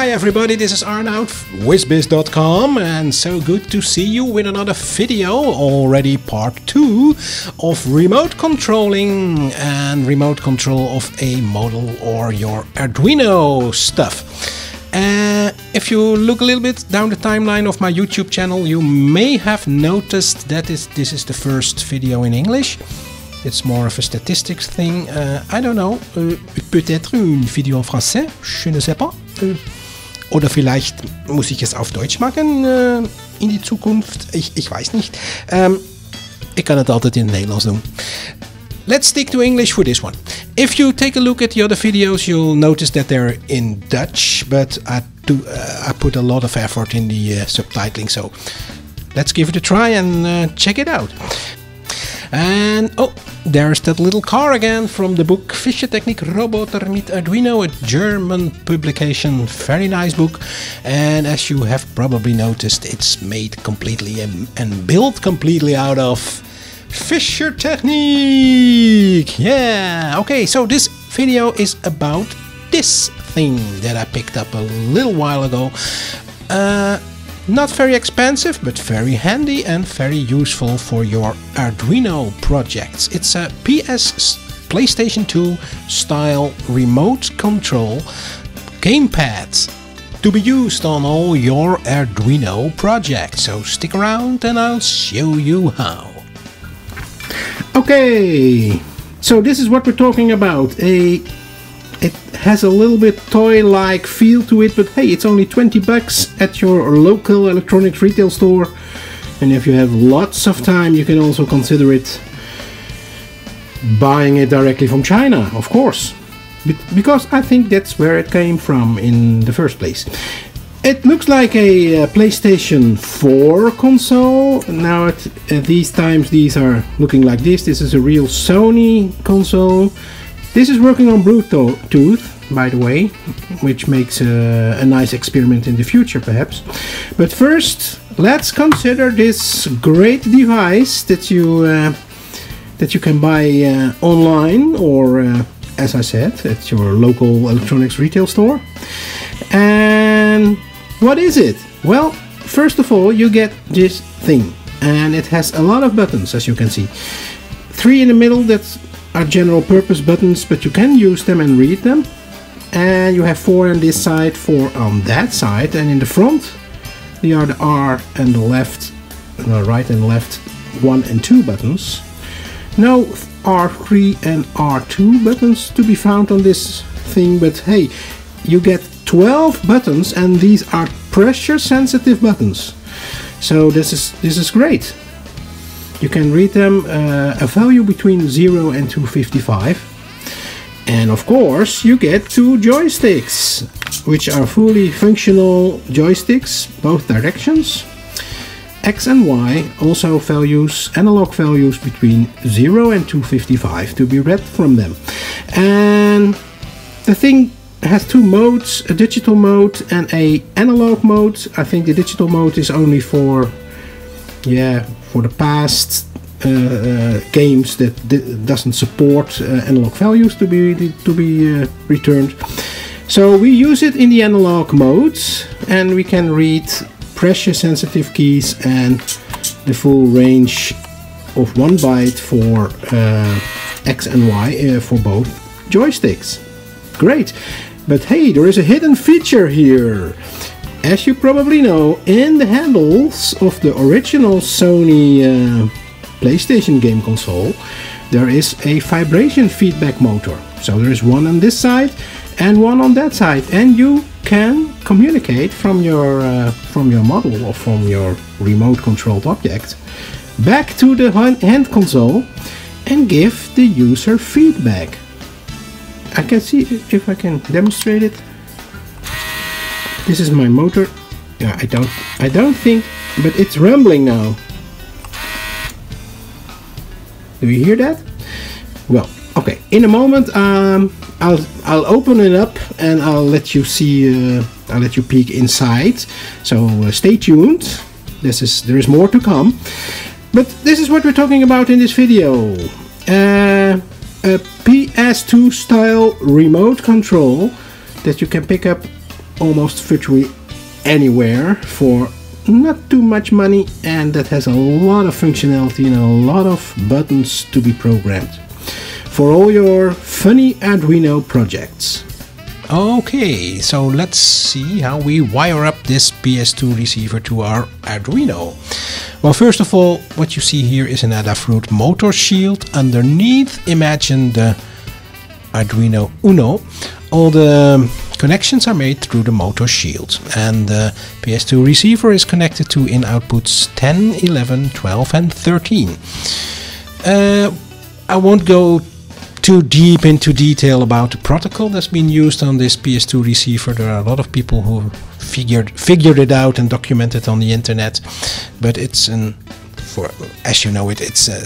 Hi everybody, this is Arnoud, whizzbizz.com, and so good to see you with another video, already part 2 of remote controlling and remote control of a model or your Arduino stuff. Uh, if you look a little bit down the timeline of my YouTube channel, you may have noticed that is, this is the first video in English. It's more of a statistics thing. Uh, I don't know. Uh, Peut-être une vidéo en français. Je ne sais pas. Uh, oder vielleicht muss ich es auf Deutsch machen uh, in die Zukunft. Ich, ich weiß nicht. Um, ik kan het altijd in het Nederlands. Let's stick to English for this one. If you take a look at the other videos, you'll notice that they're in Dutch, but I, do, uh, I put a lot of effort in the uh, subtitling, so let's give it a try and uh, check it out. And oh, there's that little car again from the book Fischertechnik Roboter mit Arduino, a German publication. Very nice book. And as you have probably noticed, it's made completely and, built completely out of Fischertechnik. Yeah. Okay, so this video is about this thing that I picked up a little while ago. Uh, not very expensive, but very handy and very useful for your Arduino projects. It's a PS PlayStation 2 style remote control gamepad to be used on all your Arduino projects. So stick around and I'll show you how. Okay, so this is what we're talking about. A it has a little bit toy-like feel to it, but hey, it's only 20 bucks at your local electronics retail store. And if you have lots of time, you can also consider it buying it directly from China, of course. Because I think that's where it came from in the first place. It looks like a, uh, PlayStation 4 console. Now at, at these times these are looking like this. This is a real Sony console. This is working on Bluetooth, by the way, which makes a, a, nice experiment in the future, perhaps. But first, let's consider this great device that you uh, that you can buy uh, online or, uh, as I said, at your local electronics retail store. And what is it? Well, first of all, you get this thing, and it has a lot of buttons, as you can see. Three in the middle that are general purpose buttons, but you can use them and read them. And you have four on this side, four on that side, and in the front, they are the R and the left, the right and left, one and two buttons. No R3 and R2 buttons to be found on this thing, but hey, you get 12 buttons, and these are pressure sensitive buttons. So this is this is great. You can read them uh, a value between 0 and 255. And of course you get two joysticks, which are fully functional joysticks, both directions. X and Y also values, analog values between 0 and 255 to be read from them. And the thing has two modes, a digital mode and a analog mode. I think the digital mode is only for yeah for the past uh, uh, games that doesn't support uh, analog values to be to be returned. So we use it in the analog modes and we can read pressure sensitive keys and the full range of one byte for uh, X and Y uh, for both joysticks. Great! But hey, there is a hidden feature here. As you probably know, in the handles of the original Sony uh, PlayStation game console, there is a vibration feedback motor. So there is one on this side and one on that side, and you can communicate from your uh, from your model or from your remote controlled object back to the hand console and give the user feedback. I can see if I can demonstrate it. This is my motor. Yeah, I don't I don't think but it's rumbling now. Do you hear that? Well, okay. In a moment, um, I'll I'll open it up and I'll let you see. Uh, I'll let you peek inside. So uh, stay tuned. This is there is more to come. But this is what we're talking about in this video. Uh, a PS2 style remote control that you can pick up almost virtually anywhere for not too much money and that has a lot of functionality and a lot of buttons to be programmed for all your funny Arduino projects. Okay, so let's see how we wire up this PS2 receiver to our Arduino. Well, first of all, what you see here is an Adafruit motor shield. Underneath, imagine the Arduino Uno. All the connections are made through the motor shield, and the PS2 receiver is connected to in outputs 10, 11, 12, and 13. Uh, I won't go too deep into detail about the protocol that's been used on this PS2 receiver. There are a lot of people who figured figured it out and documented it on the internet, but it's an for as you know it, it's a,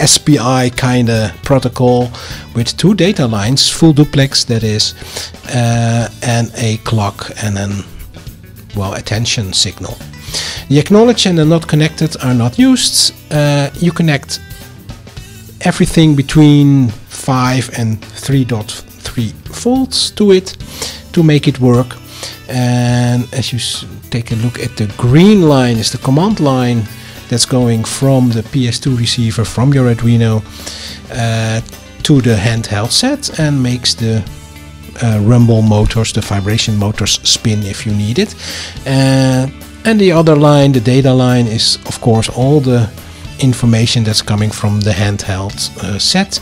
a SPI kind of protocol with two data lines, full duplex that is, uh, and a clock and then well attention signal. The acknowledge and the not connected are not used. Uh, you connect everything between 5 and 3.3 volts to it to make it work and as you take a look at the green line is the command line that's going from the PS2 receiver from your Arduino uh, to the handheld set and makes the uh, rumble motors, the vibration motors spin if you need it. Uh, and the other line, the data line, is of course all the information that's coming from the handheld uh, set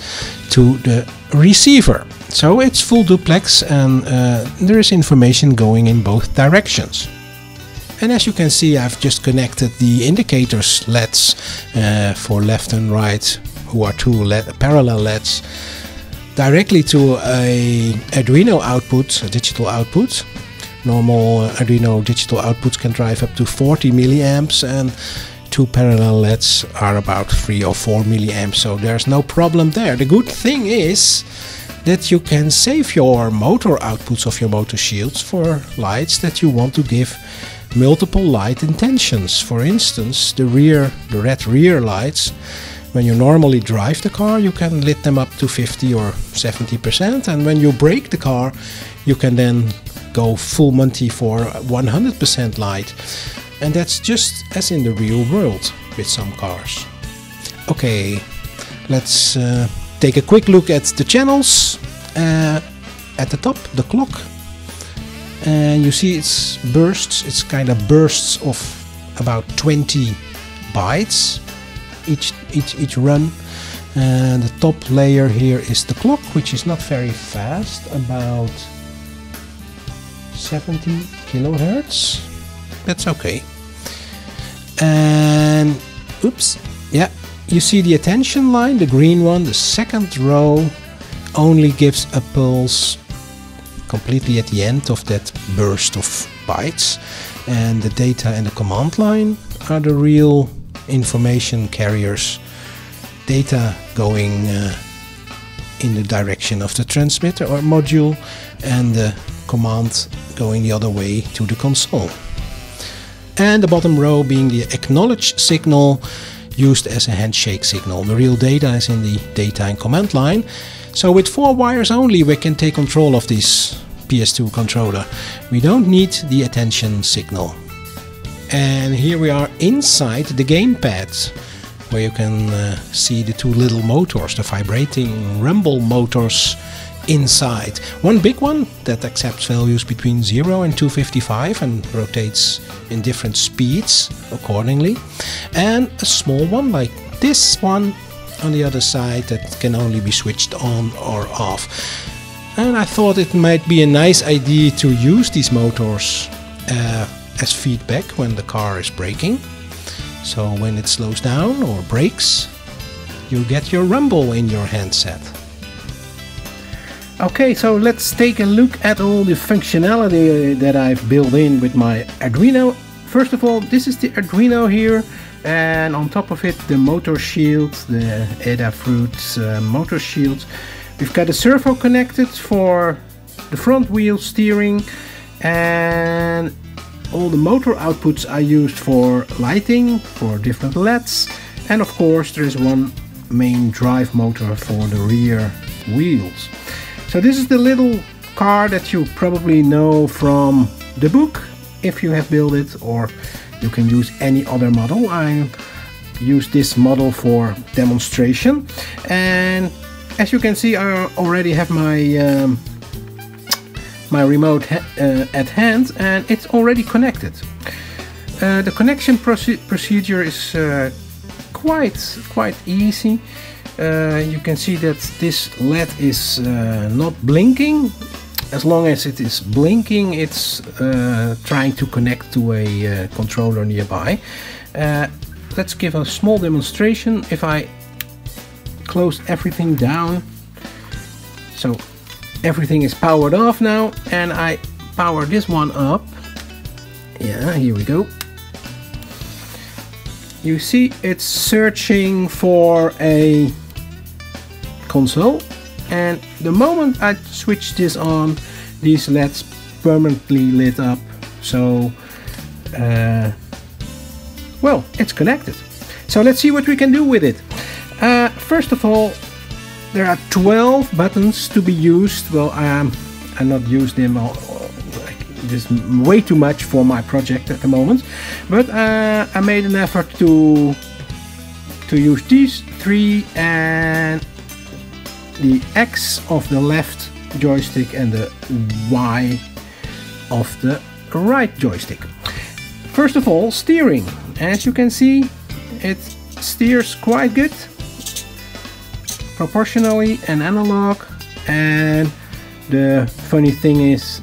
to the receiver. So it's full duplex and uh, there is information going in both directions. And as you can see I've just connected the indicators LEDs uh, for left and right who are two LED, parallel LEDs directly to a Arduino output, a digital output. Normal Arduino digital outputs can drive up to 40 milliamps and two parallel LEDs are about 3 or 4 milliamps, so there's no problem there. The good thing is that you can save your motor outputs of your motor shields for lights that you want to give multiple light intentions. For instance, the rear, the red rear lights, when you normally drive the car, you can lit them up to 50 or 70%, and when you brake the car, you can then go full Monty for 100% light and that's just as in the real world with some cars. Okay, let's uh, take a quick look at the channels. Uh, at the top, the clock. And you see it's bursts, it's kind of bursts of about 20 bytes each, each, each run. And the top layer here is the clock, which is not very fast, about 70 kilohertz. That's okay and oops yeah you see the attention line the green one the second row only gives a pulse completely at the end of that burst of bytes and the data and the command line are the real information carriers data going uh, in the direction of the transmitter or module and the command going the other way to the console and the bottom row being the acknowledge signal used as a handshake signal. The real data is in the data and command line. So with four wires only we can take control of this PS2 controller. We don't need the attention signal. And here we are inside the gamepad where you can uh, see the two little motors, the vibrating rumble motors inside. One big one that accepts values between 0 and 255 and rotates in different speeds accordingly. And a small one like this one on the other side that can only be switched on or off. And I thought it might be a nice idea to use these motors uh, as feedback when the car is braking. So when it slows down or brakes, you get your rumble in your handset. Okay, so let's take a look at all the functionality that I've built in with my Arduino. First of all, this is the Arduino here and on top of it the motor shield, the Adafruit uh, motor shield. We've got a servo connected for the front wheel steering and all the motor outputs are used for lighting, for different LEDs and of course there is one main drive motor for the rear wheels. So this is the little car that you probably know from the book if you have built it or you can use any other model. I use this model for demonstration and as you can see I already have my um, my remote ha uh, at hand and it's already connected. Uh, the connection proce procedure is uh, quite quite easy. Uh, you can see that this LED is uh, not blinking. As long as it is blinking, it's uh, trying to connect to a controller nearby. let's give a small demonstration. If I close everything down, so everything is powered off now and I power this one up yeah here we go you see it's searching for a console and the moment I switch this on these LEDs permanently lit up so uh, well it's connected so let's see what we can do with it uh, first of all there are 12 buttons to be used. Well, um, I not use them all. This way too much for my project at the moment, but uh, I made an effort to to use these three and the X of the left joystick and the Y of the right joystick. First of all, steering. As you can see, it steers quite good proportionally and analog and the funny thing is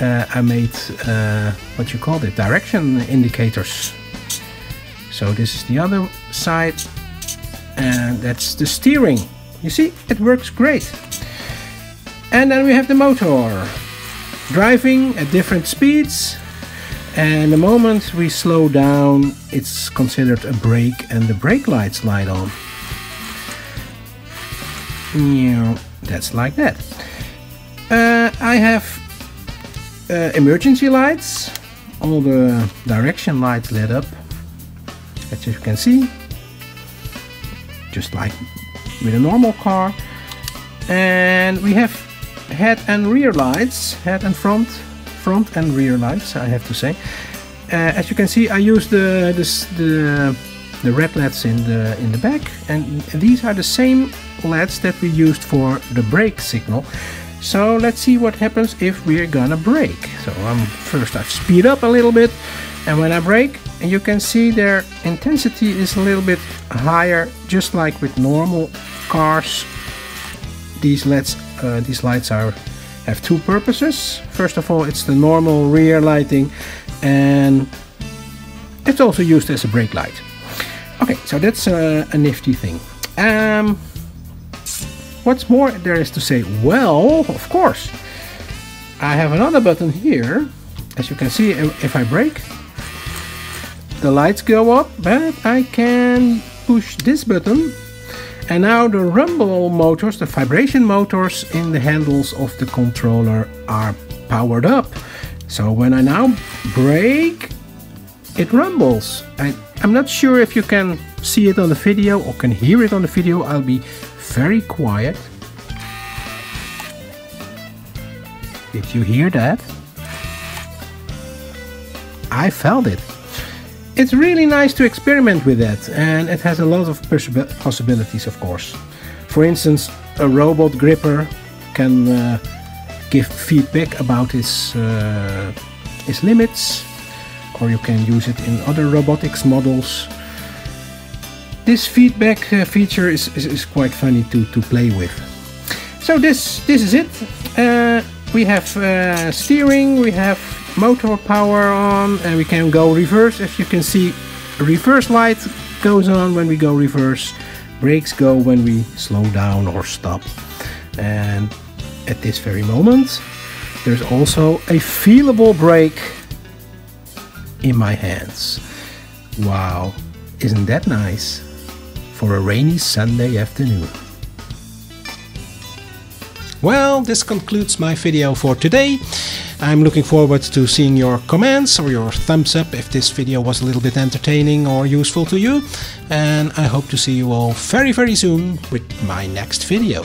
uh, I made uh, what you call it direction indicators so this is the other side and that's the steering you see it works great. And then we have the motor. Driving at different speeds. And the moment we slow down it's considered a brake and the brake lights light on. Yeah, that's like that. Uh, I have uh, emergency lights, all the direction lights lit up, as you can see, just like with a normal car. And we have head and rear lights, head and front, front and rear lights, I have to say. Uh, as you can see, I use the, the the red LEDs in the in the back, and these are the same LEDs that we used for the brake signal. So let's see what happens if we're gonna brake. So um, first I speed up a little bit and when I brake you can see their intensity is a little bit higher just like with normal cars. These LEDs, uh, these lights are have two purposes. First of all it's the normal rear lighting and it's also used as a brake light. Okay, so that's a, a nifty thing. Um, What's more there is to say? Well, of course, I have another button here. As you can see, if I brake, the lights go up, but I can push this button and now the rumble motors, the vibration motors in the handles of the controller are powered up. So when I now brake, it rumbles. I, I'm not sure if you can see it on the video or can hear it on the video. I'll be very quiet. Did you hear that? I felt it. It's really nice to experiment with that and it has a lot of possibilities of course. For instance, a robot gripper can uh, give feedback about its, uh, its limits or you can use it in other robotics models this feedback uh, feature is, is, is, quite funny to, to play with. So this this is it. Uh, we have uh, steering, we have motor power on, and we can go reverse. As you can see, reverse light goes on when we go reverse. Brakes go when we slow down or stop. And at this very moment, there's also a feelable brake in my hands. Wow, isn't that nice? for a rainy Sunday afternoon. Well, this concludes my video for today. I'm looking forward to seeing your comments or your thumbs up if this video was a little bit entertaining or useful to you. And I hope to see you all very very soon with my next video.